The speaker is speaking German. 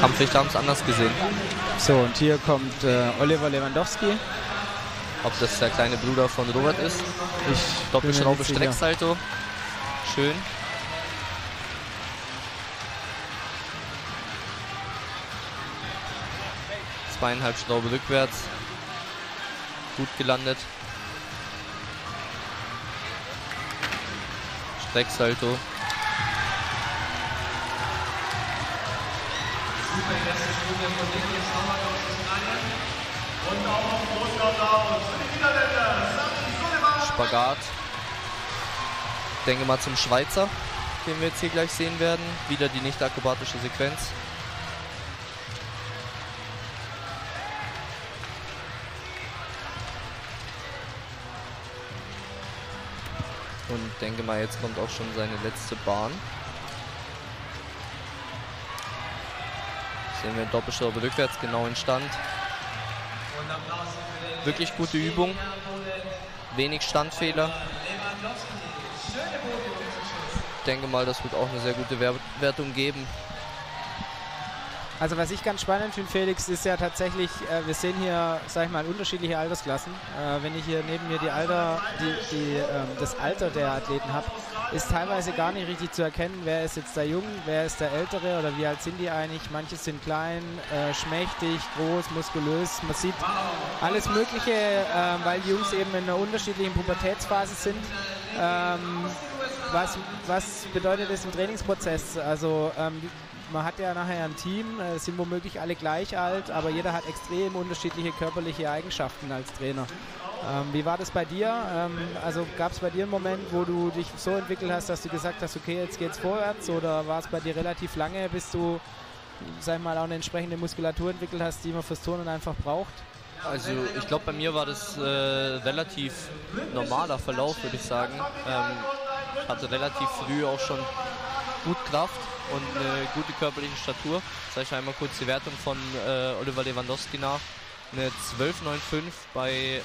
Kampfrichter haben es anders gesehen. So, und hier kommt äh, Oliver Lewandowski. Ob das der kleine Bruder von Robert ist. Ich Doppelschraube, Strecksalto. Schön. Zweieinhalb Schraube rückwärts. Gut gelandet. Strecksalto. Spagat. Ich denke mal zum Schweizer, den wir jetzt hier gleich sehen werden. Wieder die nicht akrobatische Sequenz. Und denke mal, jetzt kommt auch schon seine letzte Bahn. Sehen wir Doppelschraube rückwärts, genau in Stand. Wirklich gute Übung. Wenig Standfehler. Ich denke mal, das wird auch eine sehr gute Wertung geben. Also was ich ganz spannend finde, Felix, ist ja tatsächlich, äh, wir sehen hier, sag ich mal, unterschiedliche Altersklassen. Äh, wenn ich hier neben mir die Alter, die, die, ähm, das Alter der Athleten habe, ist teilweise gar nicht richtig zu erkennen, wer ist jetzt der Jung, wer ist der Ältere oder wie alt sind die eigentlich. Manche sind klein, äh, schmächtig, groß, muskulös. Man sieht alles Mögliche, äh, weil die Jungs eben in einer unterschiedlichen Pubertätsphase sind. Ähm, was, was bedeutet das im Trainingsprozess? Also ähm, man hat ja nachher ein Team, äh, sind womöglich alle gleich alt, aber jeder hat extrem unterschiedliche körperliche Eigenschaften als Trainer. Ähm, wie war das bei dir? Ähm, also gab es bei dir einen Moment, wo du dich so entwickelt hast, dass du gesagt hast, okay, jetzt geht's vorwärts oder war es bei dir relativ lange, bis du, sag mal, auch eine entsprechende Muskulatur entwickelt hast, die man fürs Turnen einfach braucht? Also ich glaube, bei mir war das äh, relativ normaler Verlauf, würde ich sagen. Ähm, ich hatte relativ früh auch schon gut Kraft und eine gute körperliche Statur. Sage ich einmal kurz die Wertung von äh, Oliver Lewandowski nach. Eine 12,95 bei